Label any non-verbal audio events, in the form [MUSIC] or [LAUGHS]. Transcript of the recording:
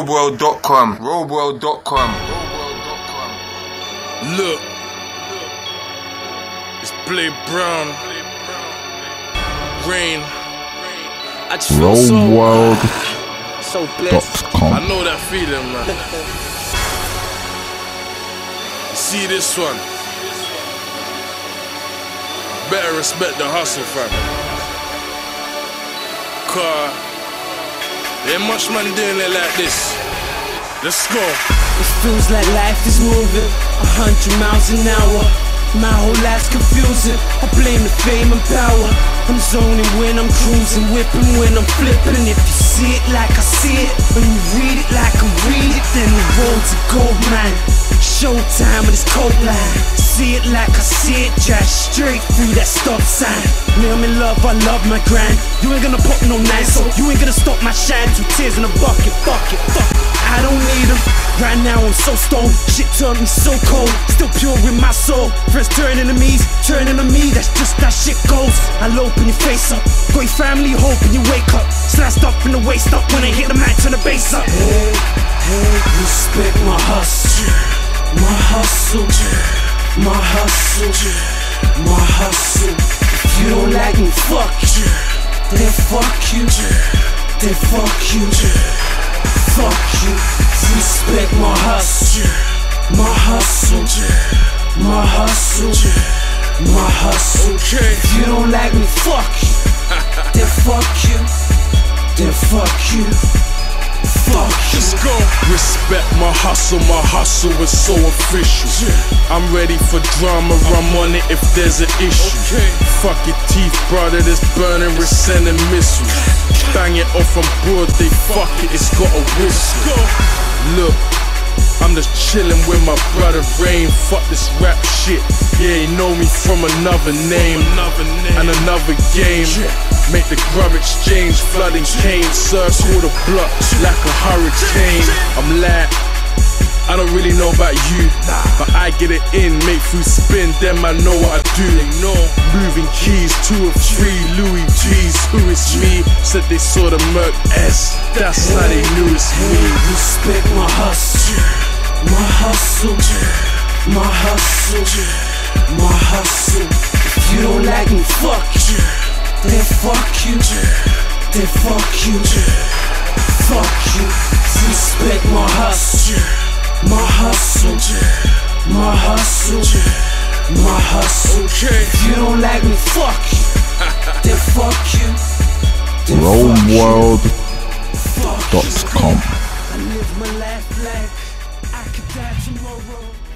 Robeworld.com. Robeworld.com. Look, it's Blade Brown. Rain. I just feel so, Robeworld.com. So blessed. I know that feeling, man. See this one. Better respect the hustle, fam. Car. Ain't much man doing it like this. Let's go. It feels like life is moving a hundred miles an hour. My whole life's confusing. I blame the fame and power. I'm zoning when I'm cruising, whipping when I'm flipping. If you see it like I see it, when you read it like I read it, then the road's a gold mine. Showtime with this coat line. See it like I see it, drive straight through that stop sign. Me, I'm in love, I love my grind. You ain't gonna pop no nine, so you ain't gonna stop my shine. Two tears in a bucket, fuck it, fuck. I don't need them. Right now I'm so stoned, shit turned me so cold. Still pure with my soul. Friends turn enemies, turn to me. That's just how shit goes. I'll open your face up, got your family hoping you wake up. Sliced up in the waist up when I hit the mat, turn the bass up. Hey, hey, respect my hustle, hustle, my hustle, my hustle. If you don't like me, fuck you. Then fuck you. Then fuck you. Fuck you. Respect my hustle. My hustle. My hustle. My hustle. Okay. If you don't like me, fuck you. [LAUGHS] Then fuck you. Then fuck you. Let's go. Respect my hustle, my hustle is so official. I'm ready for drama, I'm on it if there's an issue. Fuck your teeth, brother, this burning, we're sending missiles. Bang it off on broad, they fuck it, it's got a whistle. Look, I'm just chillin' with my brother Rain. Fuck this rap shit. Yeah, he know me from another name another name. and another game. Yeah. Make the grub exchange, flooding cane, circle the block like a hurricane. I'm like, I don't really know about you, but I get it in, make food spin, then I know what I do. Moving keys, two or three Louis G's. Who is me? Said they saw the Merc S. That's how they knew it's me. Respect my hustle. My hustle. My hustle. My hustle. If you don't like me, fuck you. Then fuck you. Then fuck you. Fuck you. Respect my hustle. My hustle. My hustle. My hustle. If you don't like me, fuck you. [LAUGHS] Then fuck you. Then fuck you. Robeworld.com. Fuck you. I live my life like I could die tomorrow.